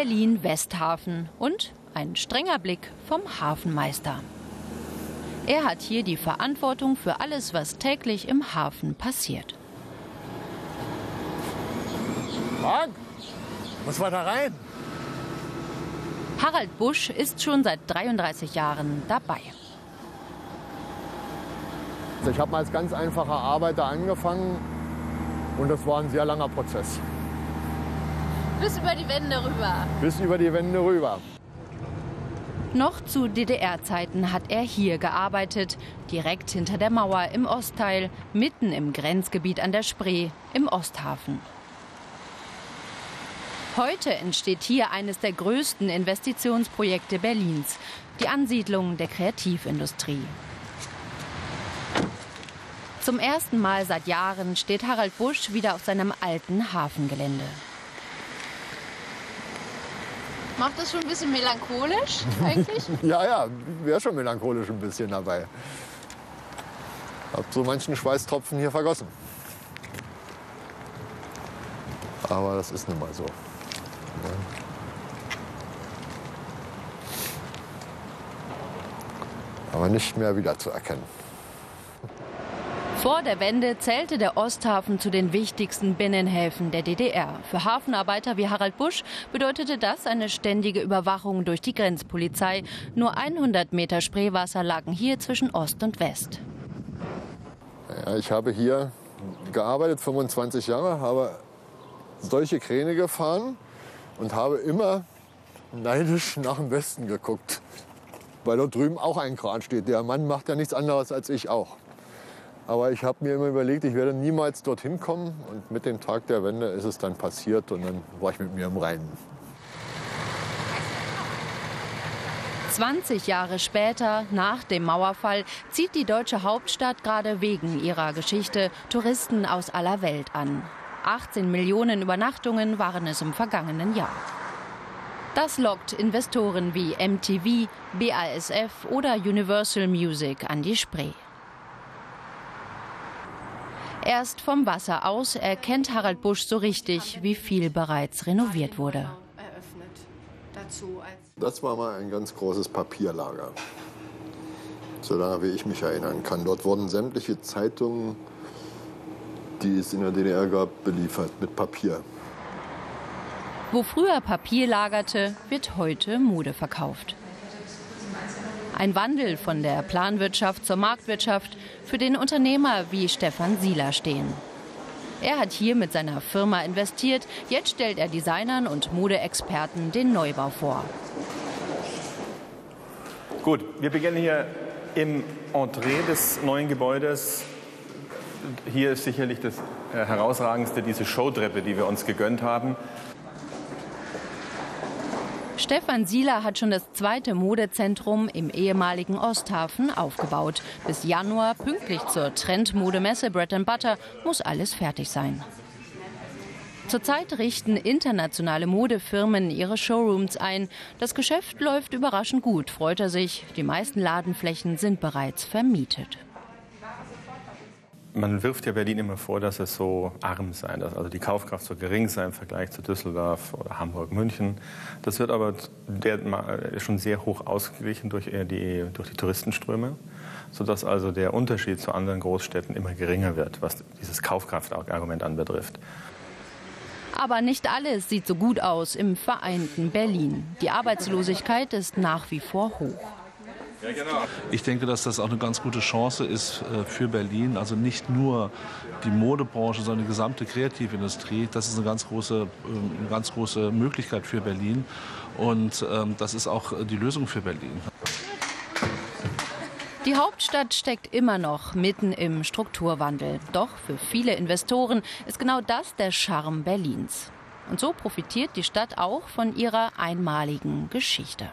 Berlin-Westhafen und ein strenger Blick vom Hafenmeister. Er hat hier die Verantwortung für alles, was täglich im Hafen passiert. Frank, muss man da rein? Harald Busch ist schon seit 33 Jahren dabei. Ich habe mal als ganz einfacher Arbeiter angefangen und das war ein sehr langer Prozess. Bis über die Wände rüber. Bis über die Wände rüber. Noch zu DDR-Zeiten hat er hier gearbeitet, direkt hinter der Mauer im Ostteil, mitten im Grenzgebiet an der Spree, im Osthafen. Heute entsteht hier eines der größten Investitionsprojekte Berlins, die Ansiedlung der Kreativindustrie. Zum ersten Mal seit Jahren steht Harald Busch wieder auf seinem alten Hafengelände. Macht das schon ein bisschen melancholisch eigentlich? ja, ja, wäre schon melancholisch ein bisschen dabei. Hab so manchen Schweißtropfen hier vergossen. Aber das ist nun mal so. Aber nicht mehr wiederzuerkennen. Vor der Wende zählte der Osthafen zu den wichtigsten Binnenhäfen der DDR. Für Hafenarbeiter wie Harald Busch bedeutete das eine ständige Überwachung durch die Grenzpolizei. Nur 100 Meter Spreewasser lagen hier zwischen Ost und West. Ja, ich habe hier gearbeitet, 25 Jahre, habe solche Kräne gefahren und habe immer neidisch nach dem Westen geguckt. Weil dort drüben auch ein Kran steht. Der Mann macht ja nichts anderes als ich auch. Aber ich habe mir immer überlegt, ich werde niemals dorthin kommen. Und mit dem Tag der Wende ist es dann passiert und dann war ich mit mir im Reinen. 20 Jahre später, nach dem Mauerfall, zieht die deutsche Hauptstadt gerade wegen ihrer Geschichte Touristen aus aller Welt an. 18 Millionen Übernachtungen waren es im vergangenen Jahr. Das lockt Investoren wie MTV, BASF oder Universal Music an die Spree. Erst vom Wasser aus erkennt Harald Busch so richtig, wie viel bereits renoviert wurde. Das war mal ein ganz großes Papierlager. So lange wie ich mich erinnern kann. Dort wurden sämtliche Zeitungen, die es in der DDR gab, beliefert mit Papier. Wo früher Papier lagerte, wird heute Mode verkauft. Ein Wandel von der Planwirtschaft zur Marktwirtschaft, für den Unternehmer wie Stefan Sieler stehen. Er hat hier mit seiner Firma investiert. Jetzt stellt er Designern und Modeexperten den Neubau vor. Gut, wir beginnen hier im Entree des neuen Gebäudes. Hier ist sicherlich das äh, herausragendste diese Showtreppe, die wir uns gegönnt haben. Stefan Sieler hat schon das zweite Modezentrum im ehemaligen Osthafen aufgebaut. Bis Januar, pünktlich zur Trendmodemesse Bread and Butter, muss alles fertig sein. Zurzeit richten internationale Modefirmen ihre Showrooms ein. Das Geschäft läuft überraschend gut, freut er sich. Die meisten Ladenflächen sind bereits vermietet. Man wirft ja Berlin immer vor, dass es so arm sei, dass also die Kaufkraft so gering sei im Vergleich zu Düsseldorf oder Hamburg, München. Das wird aber schon sehr hoch ausgeglichen durch die, durch die Touristenströme, sodass also der Unterschied zu anderen Großstädten immer geringer wird, was dieses Kaufkraftargument anbetrifft. Aber nicht alles sieht so gut aus im vereinten Berlin. Die Arbeitslosigkeit ist nach wie vor hoch. Genau. Ich denke, dass das auch eine ganz gute Chance ist äh, für Berlin. Also nicht nur die Modebranche, sondern die gesamte Kreativindustrie. Das ist eine ganz große, ähm, eine ganz große Möglichkeit für Berlin. Und ähm, das ist auch die Lösung für Berlin. Die Hauptstadt steckt immer noch mitten im Strukturwandel. Doch für viele Investoren ist genau das der Charme Berlins. Und so profitiert die Stadt auch von ihrer einmaligen Geschichte.